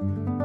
you